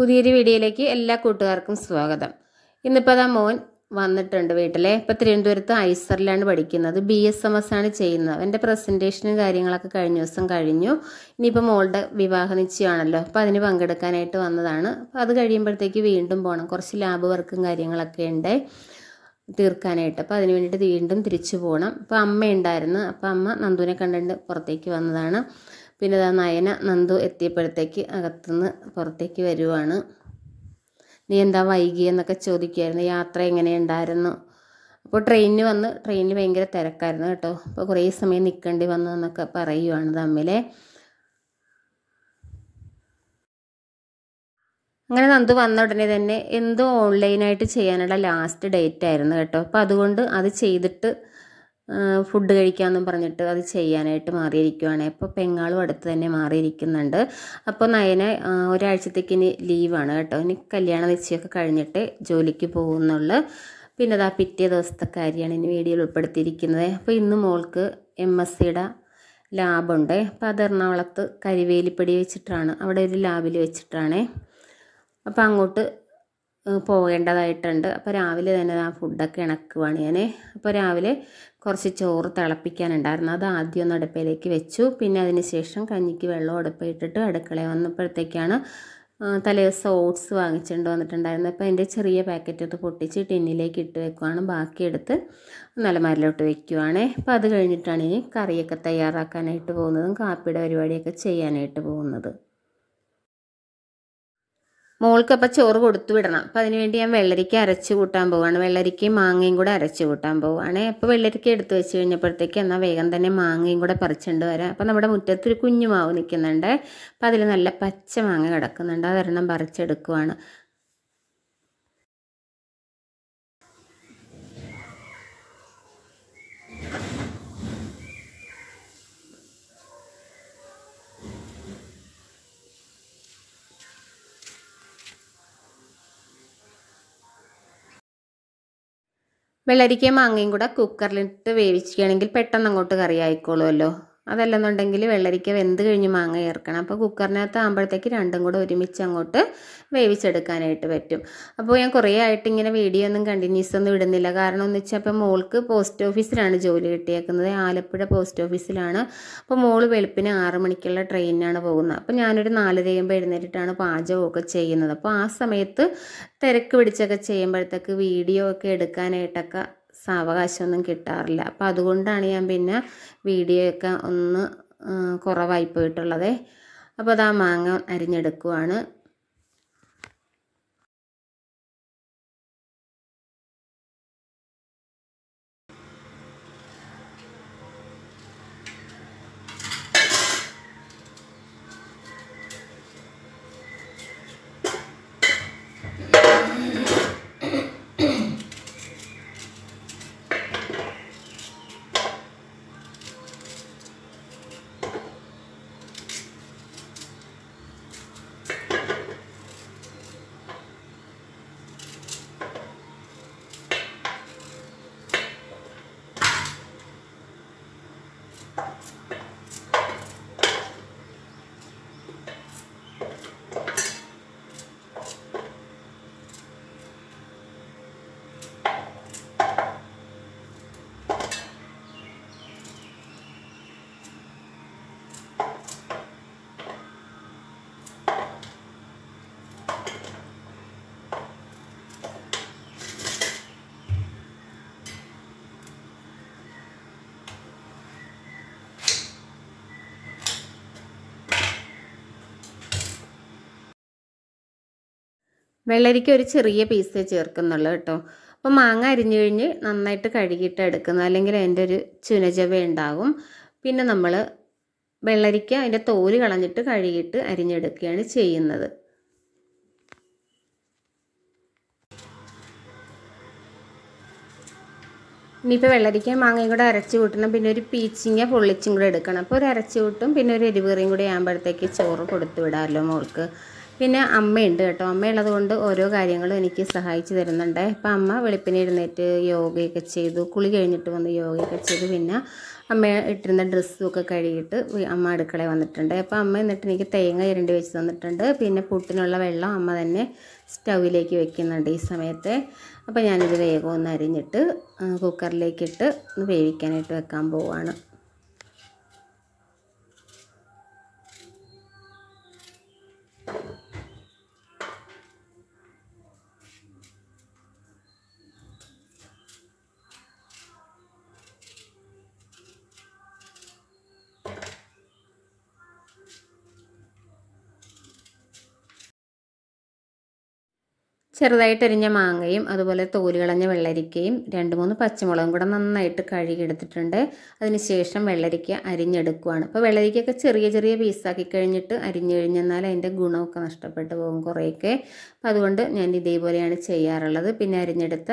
പുതിയൊരു വീഡിയോയിലേക്ക് എല്ലാ കൂട്ടുകാർക്കും സ്വാഗതം. ഇന്നിപ്പോൾ അതാ മോൻ വന്നിട്ടുണ്ട് വീട്ടിലെ. ഇപ്പോൾ തിരുവനന്തപുരത്ത് ഐസറിലാണ് പഠിക്കുന്നത്. ബി എസ് എം എസ് ആണ് ചെയ്യുന്നത്. അവന്റെ പ്രസന്റേഷനും കാര്യങ്ങളൊക്കെ കഴിഞ്ഞ ദിവസം കഴിഞ്ഞു. ഇനിയിപ്പോൾ മോളുടെ വിവാഹ നിശ്ചയമാണല്ലോ. അപ്പോൾ അതിന് പങ്കെടുക്കാനായിട്ട് വന്നതാണ്. അപ്പോൾ അത് കഴിയുമ്പോഴത്തേക്ക് വീണ്ടും പോകണം കുറച്ച് ലാബ് വർക്കും കാര്യങ്ങളൊക്കെ ഉണ്ട് തീർക്കാനായിട്ട്. അപ്പോൾ അതിന് വേണ്ടിയിട്ട് വീണ്ടും തിരിച്ചു പോകണം അപ്പോൾ അമ്മ ഉണ്ടായിരുന്നു അപ്പോൾ അമ്മ നന്ദുവിനെ കണ്ടുകൊണ്ട് പുറത്തേക്ക് വന്നതാണ്. പിന്നെ ഇതാ നയന നന്ദു എത്തിയപ്പോഴത്തേക്ക് അകത്തുനിന്ന് പുറത്തേക്ക് വരുവാണ്. നീ എന്താ വൈകിയെന്നൊക്കെ ചോദിക്കുമായിരുന്നു യാത്ര എങ്ങനെയുണ്ടായിരുന്നു? അപ്പോൾ ട്രെയിനിന് വന്ന് ട്രെയിനിൽ ഭയങ്കര തിരക്കായിരുന്നു കേട്ടോ. അപ്പോൾ കുറേ സമയം നിൽക്കേണ്ടി വന്നു എന്നൊക്കെ പറയുവാണ് തമ്മിലെ. അങ്ങനെ നന്ദു വന്ന ഉടനെ തന്നെ എന്തോ ഓൺലൈനായിട്ട് ചെയ്യാനുള്ള ലാസ്റ്റ് ഡേറ്റ് ആയിരുന്നു കേട്ടോ. അപ്പോൾ അതുകൊണ്ട് അത് ചെയ്തിട്ട് ഫുഡ് കഴിക്കാമെന്നും പറഞ്ഞിട്ട് അത് ചെയ്യാനായിട്ട് മാറിയിരിക്കുവാണ്. അപ്പോൾ പെങ്ങാളും അടുത്ത് തന്നെ മാറിയിരിക്കുന്നുണ്ട്. അപ്പോൾ നയന ഒരാഴ്ചത്തേക്ക് ഇനി ലീവാണ് കേട്ടോ. ഇനി കല്യാണ നിശ്ചയമൊക്കെ കഴിഞ്ഞിട്ട് ജോലിക്ക് പോകുന്നുള്ളു. പിന്നെ അതാ പിറ്റേ ദിവസത്തെ കാര്യമാണ് ഇനി വീഡിയോയിൽ ഉൾപ്പെടുത്തിയിരിക്കുന്നത്. അപ്പോൾ ഇന്ന് മോൾക്ക് എം എസ് സിയുടെ ലാബുണ്ട്. അപ്പോൾ അത് എറണാകുളത്ത് കരിവേലിപ്പടി വെച്ചിട്ടാണ്. അവിടെ ഒരു ലാബിൽ വെച്ചിട്ടാണേ. അപ്പോൾ അങ്ങോട്ട് പോകേണ്ടതായിട്ടുണ്ട്. അപ്പോൾ രാവിലെ തന്നെ ആ ഫുഡൊക്കെ ഇണക്കുവാണ് ഞാൻ അപ്പോൾ രാവിലെ കുറച്ച് ചോറ് തിളപ്പിക്കാനുണ്ടായിരുന്നു. അത് ആദ്യം ഒന്ന് അടുപ്പയിലേക്ക് വെച്ചു. പിന്നെ അതിന് ശേഷം കഞ്ഞിക്ക് വെള്ളം അടുപ്പിട്ടിട്ട് അടുക്കളയിൽ വന്നപ്പോഴത്തേക്കാണ് തലേദിവസം ഓട്സ് വാങ്ങിച്ചുകൊണ്ട് വന്നിട്ടുണ്ടായിരുന്നു അപ്പോൾ അതിന്റെ ചെറിയ പാക്കറ്റ് അത് പൊട്ടിച്ച് ടിന്നിലേക്ക് ഇട്ട് വെക്കുവാണ്. ബാക്കിയെടുത്ത് നിലമരലോട്ട് വെക്കുവാണേ. അപ്പോൾ അത് കഴിഞ്ഞിട്ടാണ് ഇനി കറിയൊക്കെ തയ്യാറാക്കാനായിട്ട് പോകുന്നതും കാപ്പിയുടെ പരിപാടിയൊക്കെ ചെയ്യാനായിട്ട് പോകുന്നത്. മോൾക്ക് അപ്പം ചോറ് കൊടുത്തു വിടണം. അപ്പം അതിനുവേണ്ടി ഞാൻ വെള്ളരിക്ക അരച്ച് കൂട്ടാൻ പോവുകയാണ് വെള്ളരിക്കയും മാങ്ങയും കൂടെ അരച്ച് കൂട്ടാൻ പോവുകയാണ് അപ്പോൾ വെള്ളരിക്ക എടുത്ത് വെച്ച് കഴിഞ്ഞപ്പോഴത്തേക്ക് എന്നാൽ വേഗം തന്നെ മാങ്ങയും കൂടെ പറിച്ചുകൊണ്ട് വരാം. അപ്പം നമ്മുടെ മുറ്റത്തൊരു കുഞ്ഞു മാവ് നിൽക്കുന്നുണ്ട് അപ്പം അതിൽ നല്ല പച്ച മാങ്ങ കിടക്കുന്നുണ്ട്. അതൊരെണ്ണം പറിച്ചെടുക്കുവാണ്. വെള്ളരിക്കയും മാങ്ങയും കൂടെ കുക്കറിലിട്ട് വേവിക്കുകയാണെങ്കിൽ പെട്ടെന്ന് അങ്ങോട്ട് കറി ആയിക്കോളുമല്ലോ. അതല്ലെന്നുണ്ടെങ്കിൽ വെള്ളരിക്ക വെന്ത് കഴിഞ്ഞ് മാങ്ങ ചേർക്കണം. അപ്പോൾ കുക്കറിനകത്ത് ആകുമ്പോഴത്തേക്ക് രണ്ടും കൂടെ ഒരുമിച്ച് അങ്ങോട്ട് വേവിച്ചെടുക്കാനായിട്ട് പറ്റും. അപ്പോൾ ഞാൻ കുറേ ആയിട്ട് ഇങ്ങനെ വീഡിയോ ഒന്നും കണ്ടിന്യൂസ് ഒന്നും ഇടുന്നില്ല. കാരണം എന്ന് വെച്ചാൽ അപ്പോൾ മോൾക്ക് പോസ്റ്റ് ഓഫീസിലാണ് ജോലി കിട്ടിയേക്കുന്നത്. ആലപ്പുഴ പോസ്റ്റ് ഓഫീസിലാണ് അപ്പോൾ മോൾ വെളുപ്പിന് ആറ് മണിക്കുള്ള ട്രെയിനിനാണ് പോകുന്നത്. അപ്പോൾ ഞാനൊരു നാലര കഴിയുമ്പോൾ എഴുന്നേറ്റിട്ടാണ് പാചകമൊക്കെ ചെയ്യുന്നത്. അപ്പോൾ ആ സമയത്ത് തിരക്ക് പിടിച്ചൊക്കെ ചെയ്യുമ്പോഴത്തേക്ക് വീഡിയോ ഒക്കെ എടുക്കാനായിട്ടൊക്കെ സാവകാശമൊന്നും കിട്ടാറില്ല. അപ്പം അതുകൊണ്ടാണ് ഞാൻ പിന്നെ വീഡിയോ ഒക്കെ ഒന്ന് കുറവായി പോയിട്ടുള്ളത്. അപ്പോൾ അതാ മാങ്ങ അരിഞ്ഞെടുക്കുവാണ്. വെള്ളരിക്ക ഒരു ചെറിയ പീസ് ചേർക്കുന്നുള്ളൂ കേട്ടോ. അപ്പോൾ മാങ്ങ അരിഞ്ഞു കഴിഞ്ഞ് നന്നായിട്ട് കഴുകിയിട്ട് എടുക്കുന്നു അല്ലെങ്കിൽ അതിന്റെ ഒരു ചുനചവ ഉണ്ടാകും പിന്നെ നമ്മൾ വെള്ളരിക്ക അതിന്റെ തോൽ കളഞ്ഞിട്ട് കഴുകിയിട്ട് അരിഞ്ഞെടുക്കുകയാണ് ചെയ്യുന്നത്. ഇനിയിപ്പോൾ വെള്ളരിക്കയും മാങ്ങയും കൂടെ അരച്ച് കൂട്ടണം. പിന്നെ ഒരു പീച്ചിങ്ങ പൊള്ളിച്ചും കൂടെ എടുക്കണം. അപ്പോൾ ഒരു അരച്ച് കൂട്ടും പിന്നെ ഒരു എരിവേറിയും കൂടെ ആകുമ്പോഴത്തേക്ക് ചോറ് കൊടുത്തു വിടാമല്ലോ മോൾക്ക്. പിന്നെ അമ്മയുണ്ട് കേട്ടോ. അമ്മയുള്ളത് കൊണ്ട് ഓരോ കാര്യങ്ങളും എനിക്ക് സഹായിച്ചു തരുന്നുണ്ട്. ഇപ്പം അമ്മ വെളുപ്പിനെ എഴുന്നേറ്റ് യോഗയൊക്കെ ചെയ്തു കുളി കഴിഞ്ഞിട്ട് വന്ന് യോഗയൊക്കെ ചെയ്തു. പിന്നെ അമ്മ ഇട്ടിരുന്ന ഡ്രസ്സും ഒക്കെ കഴുകിയിട്ട് അമ്മ അടുക്കളയിൽ വന്നിട്ടുണ്ട്. അപ്പോൾ അമ്മ എന്നിട്ട് എനിക്ക് തേങ്ങ ഇരണ്ടി വെച്ച് തന്നിട്ടുണ്ട്. പിന്നെ പുട്ടിനുള്ള വെള്ളം അമ്മ തന്നെ സ്റ്റൗവിലേക്ക് വെക്കുന്നുണ്ട് ഈ സമയത്ത്. അപ്പോൾ ഞാനിത് വേഗം ഒന്ന് അരിഞ്ഞിട്ട് കുക്കറിലേക്കിട്ട് ഒന്ന് വേവിക്കാനായിട്ട് വെക്കാൻ പോവുകയാണ് ചെറുതായിട്ട് അരിഞ്ഞ മാങ്ങയും അതുപോലെ തോൽ കളഞ്ഞ വെള്ളരിക്കയും രണ്ട് മൂന്ന് പച്ചമുളകും കൂടെ നന്നായിട്ട് കഴുകിയെടുത്തിട്ടുണ്ട്. അതിനുശേഷം വെള്ളരിക്ക അരിഞ്ഞെടുക്കുവാണ്. അപ്പോൾ വെള്ളരിക്കയൊക്കെ ചെറിയ ചെറിയ പീസാക്കി കഴിഞ്ഞിട്ട് അരിഞ്ഞു കഴിഞ്ഞെന്നാൽ അതിന്റെ ഗുണമൊക്കെ നഷ്ടപ്പെട്ടു പോകും കുറേയൊക്കെ. അപ്പോൾ അതുകൊണ്ട് ഞാൻ ഇതേപോലെയാണ് ചെയ്യാറുള്ളത്. പിന്നെ അരിഞ്ഞെടുത്ത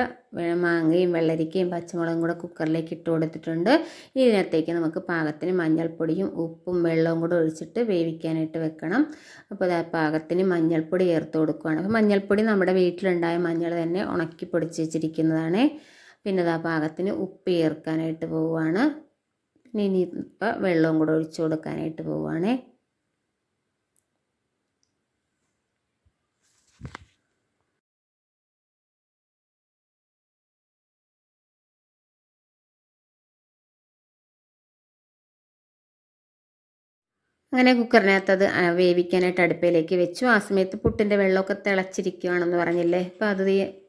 മാങ്ങയും വെള്ളരിക്കയും പച്ചമുളകും കൂടെ കുക്കറിലേക്ക് ഇട്ട് കൊടുത്തിട്ടുണ്ട്. ഇതിനകത്തേക്ക് നമുക്ക് പാകത്തിന് മഞ്ഞൾപ്പൊടിയും ഉപ്പും വെള്ളവും കൂടെ ഒഴിച്ചിട്ട് വേവിക്കാനായിട്ട് വെക്കണം. അപ്പോൾ പാകത്തിന് മഞ്ഞൾപ്പൊടി ചേർത്ത് കൊടുക്കുകയാണ് അപ്പോൾ മഞ്ഞൾപ്പൊടി നമ്മുടെ വീട്ടിലുണ്ടായ മഞ്ഞൾ തന്നെ ഉണക്കി പൊടിച്ച് വെച്ചിരിക്കുന്നതാണ്. പിന്നെ ആ പാകത്തിന് ഉപ്പ് ചേർക്കാനായിട്ട് പോവുകയാണ് ഇനി ഇപ്പോൾ വെള്ളവും കൂടെ ഒഴിച്ചു കൊടുക്കാനായിട്ട് പോവുകയാണേ അങ്ങനെ കുക്കറിനകത്ത് അത് വേവിക്കാനായിട്ട് അടുപ്പിലേക്ക് വെച്ചു. ആ സമയത്ത് പുട്ടിന്റെ വെള്ളമൊക്കെ തിളച്ചിരിക്കുകയാണെന്ന് പറഞ്ഞില്ലേ? അപ്പോൾ അത്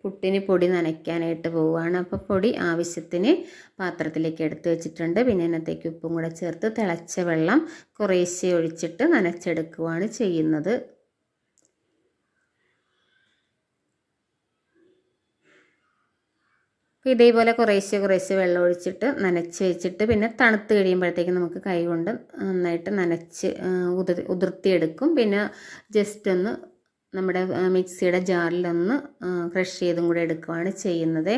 പുട്ടിന് പൊടി നനയ്ക്കാനായിട്ട് പോവുകയാണ്. അപ്പോൾ പൊടി ആവശ്യത്തിന് പാത്രത്തിലേക്ക് എടുത്ത് വെച്ചിട്ടുണ്ട്. പിന്നെ അതിനകത്തേക്ക് ഉപ്പും കൂടെ ചേർത്ത് തിളച്ച വെള്ളം കുറേശ്ശെ ഒഴിച്ചിട്ട് നനച്ചെടുക്കുകയാണ് ചെയ്യുന്നത്. ഇതേപോലെ കുറേശ്ശെ കുറേശ്ശെ വെള്ളം ഒഴിച്ചിട്ട് നനച്ച് വെച്ചിട്ട് പിന്നെ തണുത്ത് കഴിയുമ്പോഴത്തേക്ക് നമുക്ക് കൈ കൊണ്ട് നന്നായിട്ട് നനച്ച് ഉതിർ ഉതിർത്തിയെടുക്കും. പിന്നെ ജസ്റ്റ് ഒന്ന് നമ്മുടെ മിക്സിയുടെ ജാറിലൊന്ന് ക്രഷ് ചെയ്തും കൂടെ എടുക്കുകയാണ് ചെയ്യുന്നത്.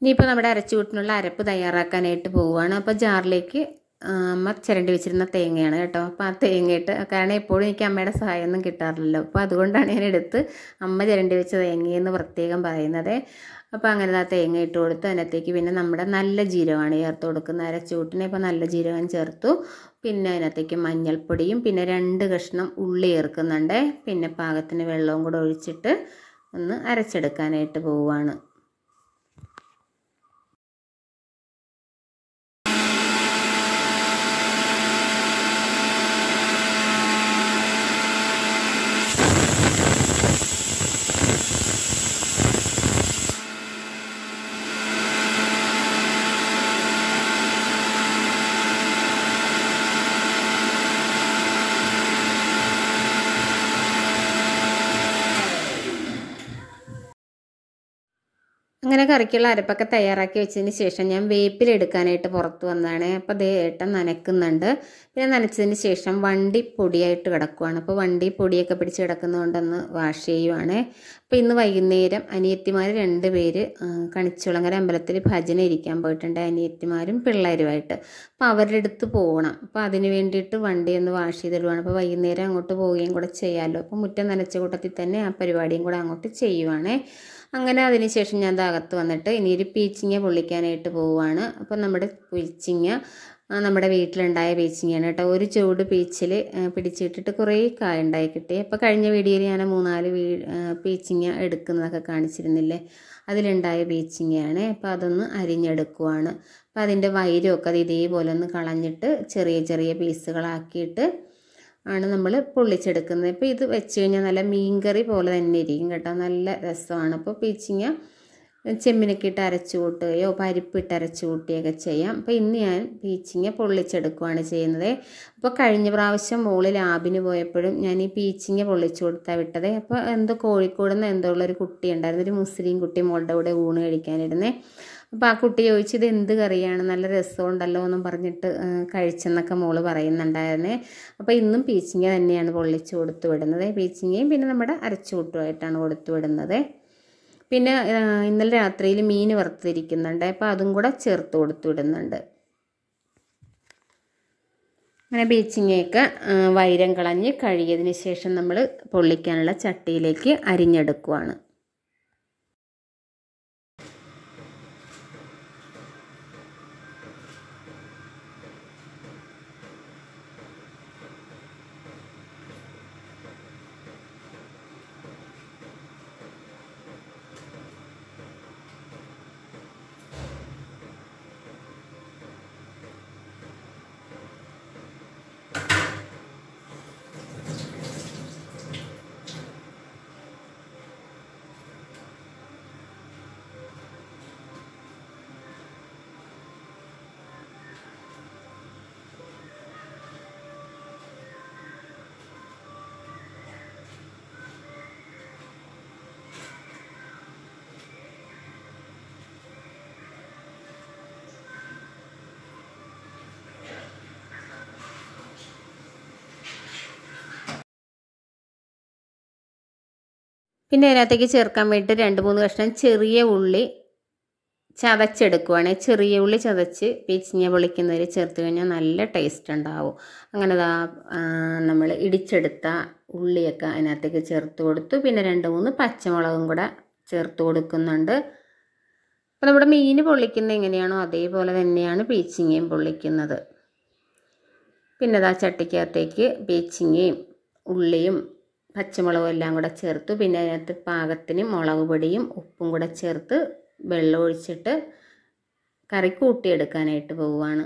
ഇനിയിപ്പോൾ നമ്മുടെ അരച്ചുകൂട്ടിനുള്ള അരപ്പ് തയ്യാറാക്കാനായിട്ട് പോവുകയാണ്. അപ്പോൾ ജാറിലേക്ക് അമ്മ ചിരണ്ടി വെച്ചിരുന്ന തേങ്ങയാണ് കേട്ടോ. അപ്പോൾ ആ തേങ്ങയിട്ട് കാരണം എപ്പോഴും എനിക്ക് അമ്മയുടെ സഹായമൊന്നും കിട്ടാറില്ലല്ലോ. അപ്പോൾ അതുകൊണ്ടാണ് ഞാൻ എടുത്ത് അമ്മ ചിരണ്ടി വെച്ച തേങ്ങയെന്ന് പ്രത്യേകം പറയുന്നത്. അപ്പോൾ അങ്ങനെ ആ തേങ്ങ ഇട്ട് കൊടുത്ത്. അതിനകത്തേക്ക് പിന്നെ നമ്മുടെ നല്ല ജീരകമാണ് ചേർത്ത് കൊടുക്കുന്നത്. അരച്ചൂട്ടിന് ഇപ്പോൾ നല്ല ജീരകം ചേർത്തു. പിന്നെ അതിനകത്തേക്ക് മഞ്ഞൾപ്പൊടിയും പിന്നെ രണ്ട് കഷ്ണം ഉള്ളി ചേർക്കുന്നുണ്ട്. പിന്നെ പാകത്തിന് വെള്ളവും കൂടെ ഒഴിച്ചിട്ട് ഒന്ന് അരച്ചെടുക്കാനായിട്ട് പോവുകയാണ്. അങ്ങനെ കറിക്കുള്ള അരപ്പൊക്കെ തയ്യാറാക്കി വെച്ചതിന് ശേഷം ഞാൻ വേപ്പിലെടുക്കാനായിട്ട് പുറത്ത് വന്നതാണ്. അപ്പോൾ അതേ ഏട്ടൻ നനക്കുന്നുണ്ട്. പിന്നെ നനച്ചതിന് ശേഷം വണ്ടി പൊടിയായിട്ട് കിടക്കുവാണ്. അപ്പോൾ വണ്ടി പൊടിയൊക്കെ പിടിച്ച് കിടക്കുന്നതുകൊണ്ടൊന്ന് വാഷ് ചെയ്യുവാണ്. അപ്പോൾ ഇന്ന് വൈകുന്നേരം അനിയത്തിമാർ രണ്ട് പേര് കണിച്ചുളങ്ങര അമ്പലത്തിൽ ഭജന ഇരിക്കാൻ പോയിട്ടുണ്ട് അനിയത്തിമാരും പിള്ളേരുമായിട്ട്. അപ്പോൾ അവരുടെ അടുത്ത് പോകണം. അപ്പോൾ അതിന് വേണ്ടിയിട്ട് വണ്ടി ഒന്ന് വാഷ് ചെയ്തിടുവാണ്. അപ്പോൾ വൈകുന്നേരം അങ്ങോട്ട് പോവുകയും കൂടെ ചെയ്യാമല്ലോ അപ്പോൾ മുറ്റം നനച്ച കൂട്ടത്തിൽ തന്നെ ആ പരിപാടിയും കൂടെ അങ്ങോട്ട് ചെയ്യുവാണേ. അങ്ങനെ അതിന് ശേഷം ഞാൻ അകത്ത് വന്നിട്ട് ഇനി ഒരു പീച്ചിങ്ങ പൊള്ളിക്കാനായിട്ട് പോവുകയാണ് അപ്പോൾ നമ്മുടെ പീച്ചിങ്ങ നമ്മുടെ വീട്ടിലുണ്ടായ പീച്ചിങ്ങയാണ് കേട്ടോ. ഒരു ചൂട് പീച്ചിൽ പിടിച്ചിട്ടിട്ട് കുറേ കായ ഉണ്ടായി കിട്ടി. അപ്പോൾ കഴിഞ്ഞ വീഡിയോയിൽ ഞാൻ മൂന്നാൽ വീ പീച്ചിങ്ങ എടുക്കുന്നതൊക്കെ കാണിച്ചിരുന്നില്ലേ? അതിലുണ്ടായ പീച്ചിങ്ങയാണ്. അപ്പോൾ അതൊന്ന് അരിഞ്ഞെടുക്കുവാണ്. അപ്പോൾ അതിന്റെ വൈരമൊക്കെ അത് ഇതേപോലെ ഒന്ന് കളഞ്ഞിട്ട് ചെറിയ ചെറിയ പീസുകളാക്കിയിട്ട് ആണ് നമ്മൾ പൊള്ളിച്ചെടുക്കുന്നത്. ഇപ്പോൾ ഇത് വെച്ച് കഴിഞ്ഞാൽ നല്ല മീൻകറി പോലെ തന്നെ ഇരിക്കും കേട്ടോ. നല്ല രസമാണ്. അപ്പോൾ പീച്ചിങ്ങ ചെമ്മിനൊക്കെ ഇട്ട് അരച്ചു കൂട്ടുകയോ പരിപ്പിട്ട് അരച്ചു കൂട്ടുകയൊക്കെ ചെയ്യാം. അപ്പോൾ ഇന്ന് ഞാൻ പീച്ചിങ്ങ പൊള്ളിച്ചെടുക്കുകയാണ് ചെയ്യുന്നത്. അപ്പോൾ കഴിഞ്ഞ പ്രാവശ്യം മോൾ ലാബിന് പോയപ്പോഴും ഞാൻ ഈ പീച്ചിങ്ങ പൊള്ളിച്ചു കൊടുത്താൽ വിട്ടത്. അപ്പോൾ എന്തോ കോഴിക്കോട് നിന്ന് എന്തോ ഉള്ളൊരു കുട്ടി ഉണ്ടായിരുന്നു ഒരു മുസ്ലിം കുട്ടി മോളുടെ കൂടെ ഊണ് കഴിക്കാനിരുന്നേ. അപ്പോൾ ആ കുട്ടി ചോദിച്ചു ഇത് എന്ത് കറിയാണ്? നല്ല രസമുണ്ടല്ലോ എന്നും പറഞ്ഞിട്ട് കഴിച്ചെന്നൊക്കെ മോൾ പറയുന്നുണ്ടായിരുന്നേ. അപ്പോൾ ഇന്നും പീച്ചിങ്ങ തന്നെയാണ് പൊള്ളിച്ച് കൊടുത്തു വിടുന്നത്. പീച്ചിങ്ങയും പിന്നെ നമ്മുടെ അരച്ചുകൂട്ടുമായിട്ടാണ് കൊടുത്തു വിടുന്നത്. പിന്നെ ഇന്നലെ രാത്രിയിൽ മീൻ വറുത്തിരിക്കുന്നുണ്ട്. അപ്പോൾ അതും കൂടെ ചേർത്ത് കൊടുത്തു വിടുന്നുണ്ട്. അങ്ങനെ ബീച്ചിങ്ങയൊക്കെ വൈരം കളഞ്ഞ് കഴുകിയതിന് ശേഷം നമ്മൾ പൊള്ളിക്കാനുള്ള ചട്ടിയിലേക്ക് അരിഞ്ഞെടുക്കുവാണ്. പിന്നെ അതിനകത്തേക്ക് ചേർക്കാൻ വേണ്ടിയിട്ട് രണ്ട് മൂന്ന് കഷ്ണം ചെറിയ ഉള്ളി ചതച്ചെടുക്കുവാണ്. ചെറിയ ഉള്ളി ചതച്ച് പീച്ചിങ്ങ പൊളിക്കുന്നവർ ചേർത്ത് കഴിഞ്ഞാൽ നല്ല ടേസ്റ്റ് ഉണ്ടാവും. അങ്ങനെ ദാ നമ്മൾ ഇടിച്ചെടുത്ത ഉള്ളിയൊക്കെ അതിനകത്തേക്ക് ചേർത്ത് കൊടുത്തു. പിന്നെ രണ്ട് മൂന്ന് പച്ചമുളകും കൂടെ ചേർത്ത് കൊടുക്കുന്നുണ്ട്. അപ്പോൾ നമ്മുടെ മീൻ പൊള്ളിക്കുന്നത് എങ്ങനെയാണോ അതേപോലെ തന്നെയാണ് പീച്ചിങ്ങയും പൊള്ളിക്കുന്നത് പിന്നെ ദാ ചട്ടിക്കകത്തേക്ക് പീച്ചിങ്ങയും ഉള്ളിയും പച്ചമുളകും എല്ലാം കൂടെ ചേർത്തു പിന്നെ അതിനകത്ത് പാകത്തിന് മുളക് പൊടിയും ഉപ്പും കൂടെ ചേർത്ത് വെള്ളം ഒഴിച്ചിട്ട് കറി കൂട്ടിയെടുക്കാനായിട്ട് പോവുകയാണ്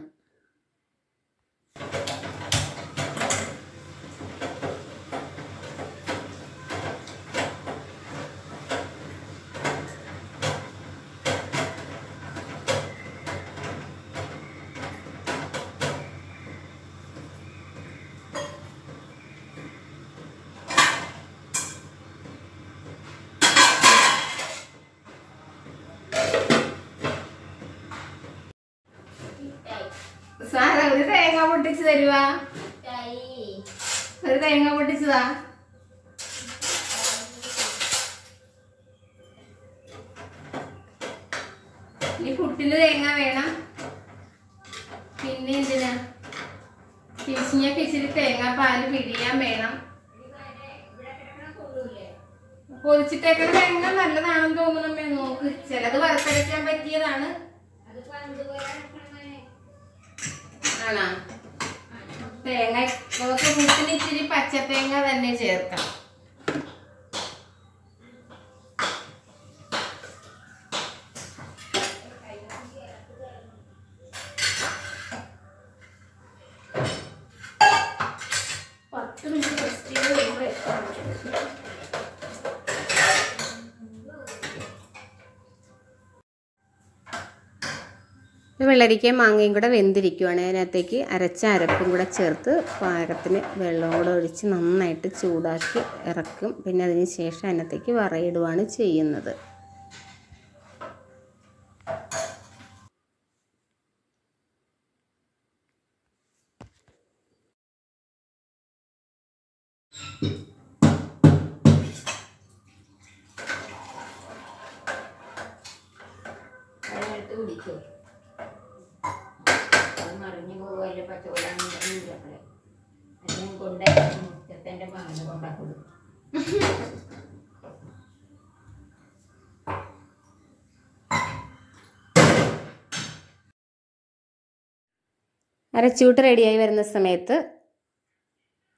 സാറ ഒരു തേങ്ങ പൊട്ടിച്ച് തരുവാ ഒരു തേങ്ങ പൊട്ടിച്ചതാ ഈ പുട്ടിന് തേങ്ങ വേണം. പിന്നെ എന്തിനാ? പിച്ചിഞ്ഞൊക്കെ ഇച്ചിരി തേങ്ങ പാൽ പിഴിയാൻ വേണം. പൊതിച്ചിട്ടേക്കുന്ന തേങ്ങ നല്ലതാണെന്ന് തോന്നണമേ നോക്ക് ചിലത് വറുത്തരയ്ക്കാൻ പറ്റിയതാണ്. ആണോ? തേങ്ങ നമുക്ക് പുട്ടിന് ഇച്ചിരി പച്ച തേങ്ങ തന്നെ ചേർക്കാം വെള്ളരിക്കയും മാങ്ങയും കൂടെ വെന്തിരിക്കുവാണ്. അതിനകത്തേക്ക് അരച്ച അരപ്പും കൂടെ ചേർത്ത് പാകത്തിന് വെള്ളം കൂടെ ഒഴിച്ച് നന്നായിട്ട് ചൂടാക്കി ഇറക്കും. പിന്നെ അതിന് ശേഷം അതിനകത്തേക്ക് വറയിടുവാണ് ചെയ്യുന്നത് അതിനകത്ത് കുടിക്കോ അത് മറിഞ്ഞു പോവല്ലേ പച്ചവെള്ളം അപ്പളെ അതിനും കൊണ്ട് മുറ്റത്തെ മകന് കൊണ്ടാ കൊടുക്കും അരച്ചൂട്ട് റെഡിയായി വരുന്ന സമയത്ത്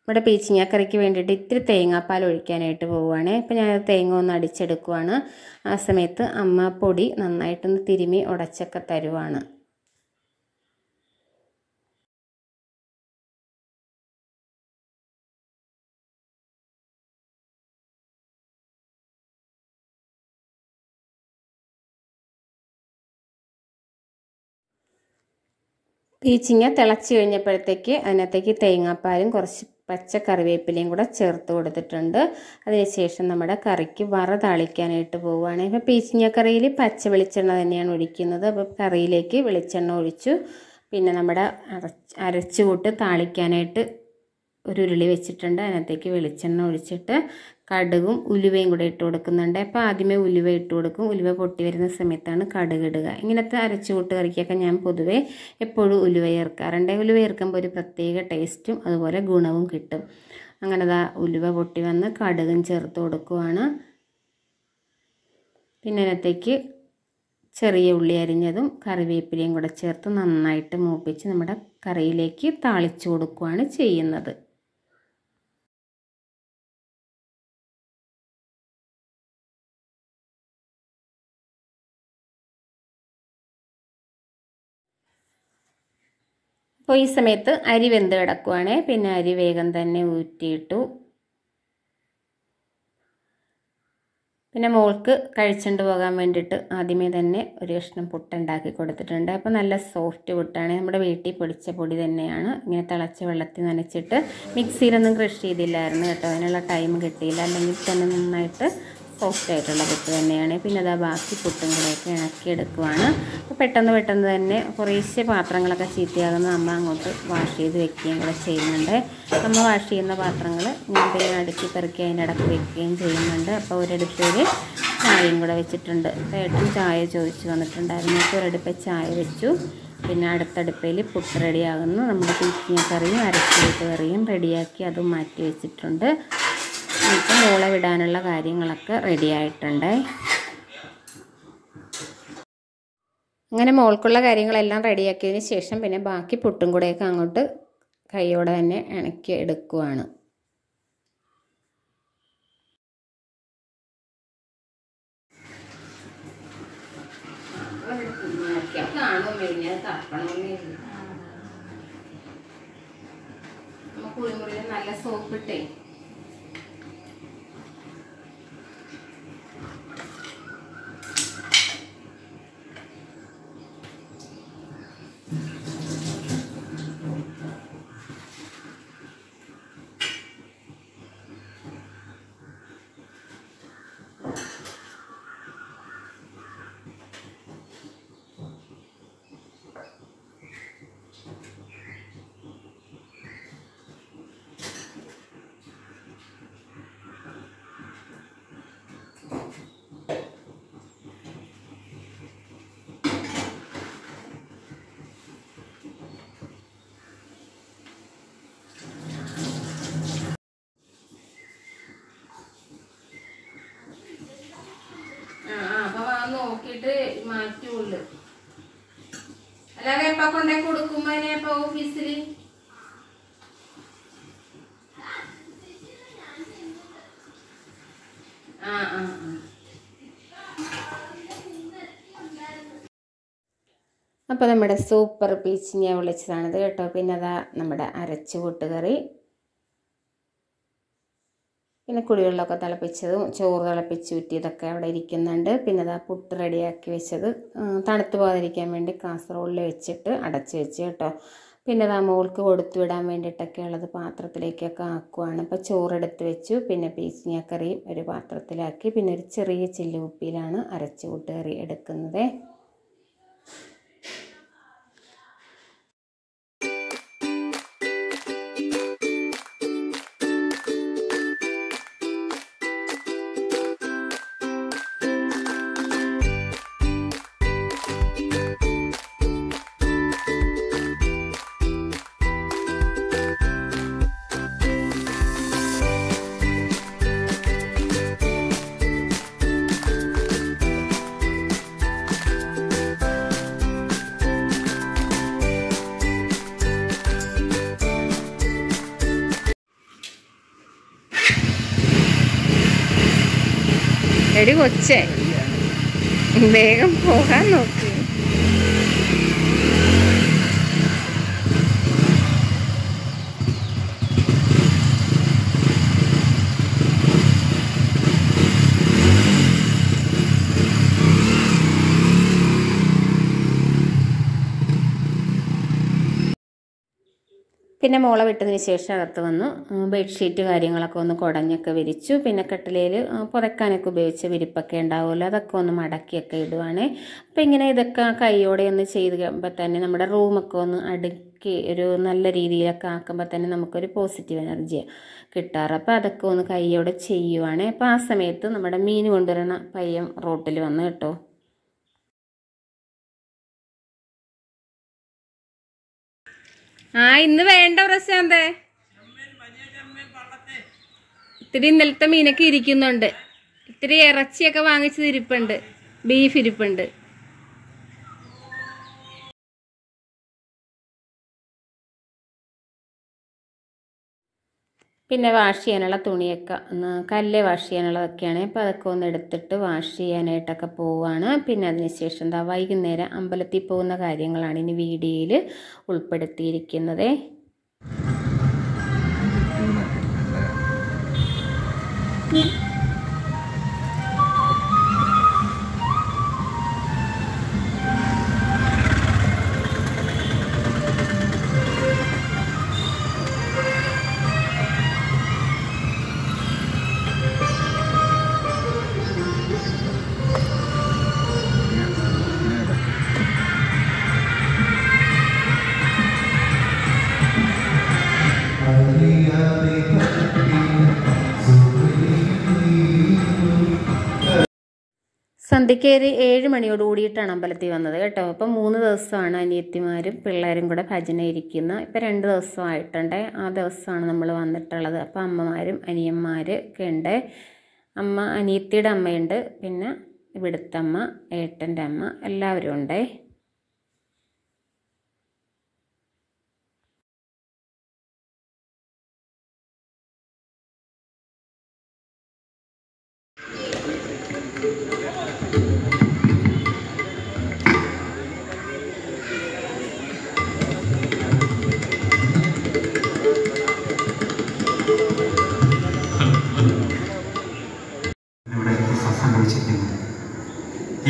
ഇവിടെ പീച്ചിങ്ങാക്കറിക്ക് വേണ്ടിയിട്ട് ഇത്തിരി തേങ്ങാപ്പാൽ ഒഴിക്കാനായിട്ട് പോവുകയാണ്. ഇപ്പം ഞാൻ തേങ്ങ ഒന്ന് അടിച്ചെടുക്കുവാണ്. ആ സമയത്ത് അമ്മ പൊടി നന്നായിട്ടൊന്ന് തിരുമി ഉടച്ചൊക്കെ തരുവാണ്. പീച്ചിങ്ങ തിളച്ച് കഴിഞ്ഞപ്പോഴത്തേക്ക് അതിനകത്തേക്ക് തേങ്ങാപ്പാലും കുറച്ച് പച്ച കറിവേപ്പിലയും കൂടെ ചേർത്ത് കൊടുത്തിട്ടുണ്ട്. അതിനുശേഷം നമ്മുടെ കറിക്ക് വറ താളിക്കാനായിട്ട് പോവുകയാണ്. ഇപ്പോൾ പീച്ചിങ്ങ കറിയിൽ പച്ച വെളിച്ചെണ്ണ തന്നെയാണ് ഒഴിക്കുന്നത്. അപ്പോൾ കറിയിലേക്ക് വെളിച്ചെണ്ണ ഒഴിച്ചു. പിന്നെ നമ്മുടെ അരച്ച് അരച്ചുകൂട്ട് താളിക്കാനായിട്ട് ഒരു ഉരുളി വെച്ചിട്ടുണ്ട്. അതിനകത്തേക്ക് വെളിച്ചെണ്ണ ഒഴിച്ചിട്ട് കടുകും ഉലുവയും കൂടെ ഇട്ട് കൊടുക്കുന്നുണ്ട്. അപ്പോൾ ആദ്യമേ ഉലുവ ഇട്ട് കൊടുക്കും. ഉലുവ പൊട്ടി വരുന്ന സമയത്താണ് കടുക് ഇടുക. ഇങ്ങനത്തെ അരച്ചുകൂട്ട് കറിക്കൊക്കെ ഞാൻ പൊതുവേ എപ്പോഴും ഉലുവ ചേർക്കാറുണ്ട്. ഉലുവ ചേർക്കുമ്പോൾ ഒരു പ്രത്യേക ടേസ്റ്റും അതുപോലെ ഗുണവും കിട്ടും. അങ്ങനെ ദാ ഉലുവ പൊട്ടി വന്ന് കടുകും ചേർത്ത് കൊടുക്കുവാണ്. പിന്നെ അതിനകത്തേക്ക് ചെറിയ ഉള്ളി അരിഞ്ഞതും കറിവേപ്പിലയും കൂടെ ചേർത്ത് നന്നായിട്ട് മൂപ്പിച്ച് നമ്മുടെ കറിയിലേക്ക് താളിച്ചു കൊടുക്കുകയാണ് ചെയ്യുന്നത്. അപ്പോൾ ഈ സമയത്ത് അരി വെന്ത് കിടക്കുവാണേ. പിന്നെ അരി വേഗം തന്നെ ഊറ്റിയിട്ടു. പിന്നെ മോൾക്ക് കഴിച്ചുകൊണ്ട് പോകാൻ വേണ്ടിയിട്ട് ആദ്യമേ തന്നെ ഒരു കഷ്ണം പുട്ടുണ്ടാക്കി കൊടുത്തിട്ടുണ്ട്. അപ്പോൾ നല്ല സോഫ്റ്റ് പുട്ടാണ്. നമ്മുടെ വീട്ടിൽ പൊടിച്ച പൊടി തന്നെയാണ്. ഇങ്ങനെ തിളച്ച വെള്ളത്തിൽ നനച്ചിട്ട് മിക്സിയിലൊന്നും കൃഷി ചെയ്തില്ലായിരുന്നു കേട്ടോ. അതിനുള്ള ടൈം കിട്ടിയില്ല. അല്ലെങ്കിൽ തന്നെ നന്നായിട്ട് സോഫ്റ്റ് ആയിട്ടുള്ള പുട്ട് തന്നെയാണ്. പിന്നെ അതാ ബാക്കി പുട്ടും കൂടെയൊക്കെ ഇണക്കിയെടുക്കുവാണ് അപ്പോൾ പെട്ടെന്ന് പെട്ടെന്ന് തന്നെ കുറേശ്ശെ പാത്രങ്ങളൊക്കെ ചീത്തയാകുന്ന നമ്മൾ അങ്ങോട്ട് വാഷ് ചെയ്ത് വെക്കുകയും കൂടെ ചെയ്യുന്നുണ്ട്. നമ്മൾ വാഷ് ചെയ്യുന്ന പാത്രങ്ങൾ ഞാൻ പിന്നെ അടുക്കി പെറുക്കി അതിന്റെ ഇടയ്ക്ക് വെക്കുകയും ചെയ്യുന്നുണ്ട്. അപ്പോൾ ഒരിടത്തേക്ക് ചായയും കൂടെ വെച്ചിട്ടുണ്ട്. ഏട്ടൻ ചായ ചോദിച്ചു വന്നിട്ടുണ്ടായിരുന്നു. അപ്പോൾ ഒരടുപ്പ് ചായ വെച്ചു. പിന്നെ അടുത്തടുപ്പയിൽ പുട്ട് റെഡിയാകുന്നു നമ്മുടെ പീച്ചിങ്ങ കറിയും അരച്ചിട്ട് കറിയും റെഡിയാക്കി അതും മാറ്റി വെച്ചിട്ടുണ്ട്. ഇപ്പം മൂള വിടാനുള്ള കാര്യങ്ങളൊക്കെ റെഡി ആയിട്ടുണ്ട്. അങ്ങനെ മോൾക്കുള്ള കാര്യങ്ങളെല്ലാം റെഡിയാക്കിയതിന് ശേഷം പിന്നെ ബാക്കി പുട്ടും കൂടെയൊക്കെ അങ്ങോട്ട് കൈയോടെ തന്നെ ഇണക്കി എടുക്കുവാണ്. കുളിമുറിയിൽ നല്ല സോപ്പിട്ടേ മാറ്റുള്ളു. അല്ലാതെ എപ്പ കൊണ്ടേ കൊടുക്കുമ്പോ അതിനെ ഓഫീസിൽ? ആ ആ അപ്പോൾ നമ്മുടെ സൂപ്പർ പീച്ചിങ്ങ വിളിച്ചതാണിത് കേട്ടോ. പിന്നെ അതാ നമ്മുടെ അരച്ചു കൂട്ടുകറി പിന്നെ കുടിവെള്ളമൊക്കെ തിളപ്പിച്ചതും ചോറ് തിളപ്പിച്ച് ഊറ്റിയതൊക്കെ അവിടെ ഇരിക്കുന്നുണ്ട്. പിന്നെ അതാ പുട്ട് റെഡിയാക്കി വെച്ചത്. തണുത്ത് പോകാതിരിക്കാൻ വേണ്ടി കാസറോളിൽ വെച്ചിട്ട് അടച്ച് വെച്ച് കേട്ടോ. പിന്നെ അതാ മോൾക്ക് കൊടുത്തു വിടാൻ വേണ്ടിയിട്ടൊക്കെ ഉള്ളത് പാത്രത്തിലേക്കൊക്കെ ആക്കുവാണ്. അപ്പോൾ ചോറെടുത്ത് വെച്ചു. പിന്നെ പീച്ചിങ്ങക്കറിയും ഒരു പാത്രത്തിലാക്കി. പിന്നെ ഒരു ചെറിയ ചില്ലുകുപ്പിയിലാണ് അരച്ച് കൂട്ടുകറി എടുക്കുന്നത്. হচ্ছে বেগম পোহানো പിന്നെ മോളെ വിട്ടതിന് ശേഷം അകത്ത് വന്നു. ബെഡ്ഷീറ്റ് കാര്യങ്ങളൊക്കെ ഒന്ന് കുടഞ്ഞൊക്കെ വിരിച്ചു. പിന്നെ കട്ടിലയിൽ പുതക്കാനൊക്കെ ഉപയോഗിച്ച വിരിപ്പൊക്കെ ഉണ്ടാവുമല്ലോ അതൊക്കെ ഒന്ന് മടക്കിയൊക്കെ ഇടുവാണ്. അപ്പോൾ ഇങ്ങനെ ഇതൊക്കെ കൈയോടെ ഒന്ന് ചെയ്ത് കഴിയുമ്പോൾ തന്നെ നമ്മുടെ റൂമൊക്കെ ഒന്ന് അടുക്കി ഒരു നല്ല രീതിയിലൊക്കെ ആക്കുമ്പോൾ തന്നെ നമുക്കൊരു പോസിറ്റീവ് എനർജി കിട്ടാറ്. അപ്പോൾ അതൊക്കെ ഒന്ന് കൈയോടെ ചെയ്യുവാണ്. അപ്പോൾ ആ സമയത്ത് നമ്മുടെ മീൻ കൊണ്ടുവരണ പയ്യൻ റോട്ടിൽ വന്ന് കേട്ടോ. ആ ഇന്ന് വേണ്ട പ്രശാന്തേ. ഇത്തിരി ഇന്നലത്തെ മീനൊക്കെ ഇരിക്കുന്നുണ്ട്. ഇത്തിരി ഇറച്ചിയൊക്കെ വാങ്ങിച്ചത് ഇരിപ്പുണ്ട്. ബീഫ് ഇരിപ്പുണ്ട്. പിന്നെ വാഷ് ചെയ്യാനുള്ള തുണിയൊക്കെ കല്ല് വാഷ് ചെയ്യാനുള്ളതൊക്കെയാണ്. അപ്പോൾ അതൊക്കെ ഒന്ന് എടുത്തിട്ട് വാഷ് ചെയ്യാനായിട്ടൊക്കെ പോവുകയാണ് പിന്നെ അതിനുശേഷം എന്താ വൈകുന്നേരം അമ്പലത്തിൽ പോകുന്ന കാര്യങ്ങളാണ് ഇനി വീഡിയോയിൽ ഉൾപ്പെടുത്തിയിരിക്കുന്നത്. സന്ധ്യയ്ക്ക് ഒരു ഏഴ് മണിയോട് കൂടിയിട്ടാണ് അമ്പലത്തിൽ വന്നത് കേട്ടോ. അപ്പം മൂന്ന് ദിവസമാണ് അനിയത്തിമാരും പിള്ളേരും കൂടെ ഭജന ഇരിക്കുന്നത് ഇപ്പം രണ്ട് ദിവസമായിട്ടുണ്ട്. ആ ദിവസമാണ് നമ്മൾ വന്നിട്ടുള്ളത്. അപ്പം അമ്മമാരും അനിയന്മാർ ഒക്കെ ഉണ്ട്. അമ്മ അനിയത്തിയുടെ അമ്മയുണ്ട്. പിന്നെ ഇവിടുത്തെ അമ്മ ഏട്ടന്റെ അമ്മ എല്ലാവരും ഉണ്ടേ.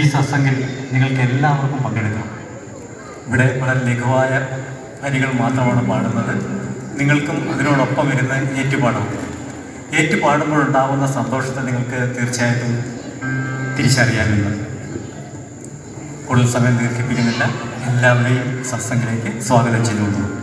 ഈ സത്സംഗിൽ നിങ്ങൾക്ക് എല്ലാവർക്കും പങ്കെടുക്കാം. ഇവിടെ വളരെ ലഘുവായ വരികൾ മാത്രമാണ് പാടുന്നത്. നിങ്ങൾക്കും അതിനോടൊപ്പം ഇരുന്ന് ഏറ്റുപാടാം. ഏറ്റുപാടുമ്പോഴുണ്ടാവുന്ന സന്തോഷത്തെ നിങ്ങൾക്ക് തീർച്ചയായിട്ടും തിരിച്ചറിയാനുണ്ട് കൂടുതൽ സമയം ദീർഘിപ്പിക്കുന്നില്ല. എല്ലാവരെയും സത്സംഗിലേക്ക് സ്വാഗതം ചെയ്തുകൊണ്ടു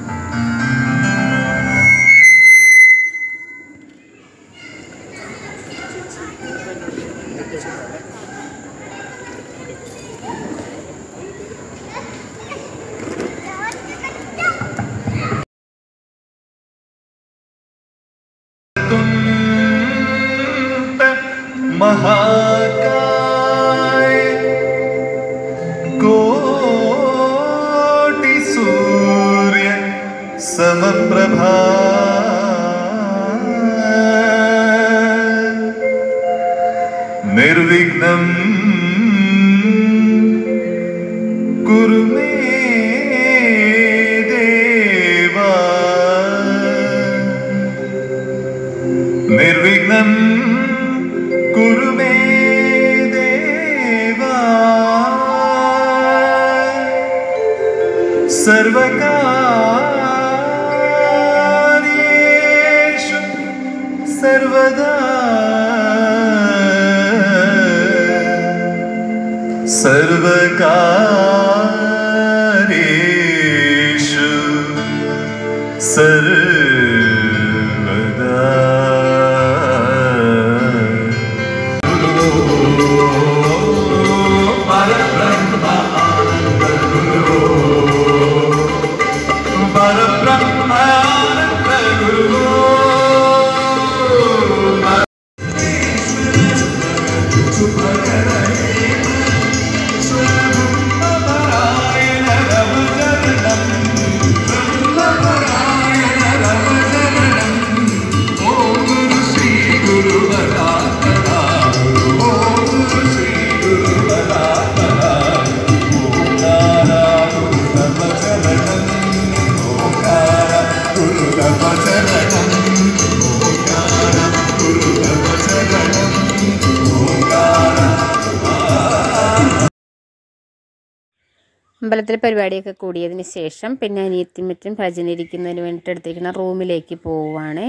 അമ്പലത്തിൽ പരിപാടിയൊക്കെ കൂടിയതിന് ശേഷം പിന്നെ അനിയത്തിയും മറ്റും ഭജന ഇരിക്കുന്നതിന് വേണ്ടിയിട്ട് എടുത്തിരിക്കുന്ന റൂമിലേക്ക് പോവുകയാണ്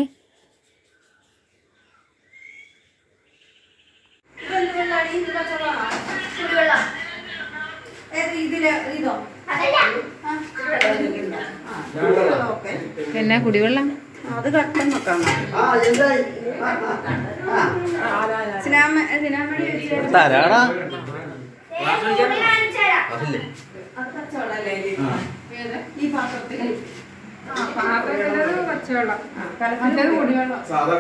ഇതിൽ ഇതോ അതല്ല പിന്നെ കുടിവെള്ളം? അത് കട്ടൻ വെക്കാം സിനാമ സിനാമണി തരാടാ ഈ പാത്രത്തിൽ പച്ചവെള്ളം. സാധാ കുടിവെള്ളം? സാധാ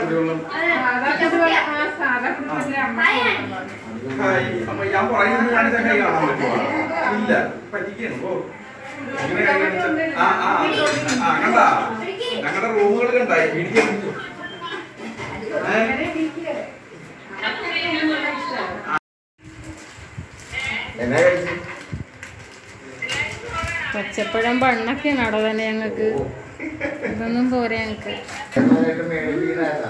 കുടിവെള്ളം? ഞാൻ പറയുന്നത് കാണിച്ചാൽ കൈ കാണാൻ പറ്റുമോ ഇല്ല. പറ്റിക്കാണ് ഓ. ഇങ്ങനെ ആ ആ ആ കണ്ടാ? ഞങ്ങളുടെ റൂമുകൾ കണ്ടായി. ഇടിക്കാൻ എന്നാ കഴിച്ചു? പച്ചപ്പഴം പണ്ണൊക്കെയാണ് അവിടെ തന്നെ ഞങ്ങൾക്ക്. ഇതൊന്നും പോരാ ഞങ്ങൾക്ക്. അതേ മേടിപ്പിക്കുന്നതല്ല.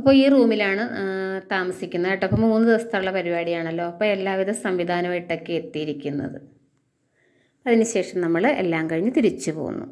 അപ്പോൾ ഈ റൂമിലാണ് താമസിക്കുന്നത് കേട്ടോ. അപ്പോൾ മൂന്ന് ദിവസത്തുള്ള പരിപാടിയാണല്ലോ. അപ്പോൾ എല്ലാവിധ സംവിധാനമായിട്ടൊക്കെ എത്തിയിരിക്കുന്നത്. അതിനുശേഷം നമ്മൾ എല്ലാം കഴിഞ്ഞ് തിരിച്ചു പോന്നു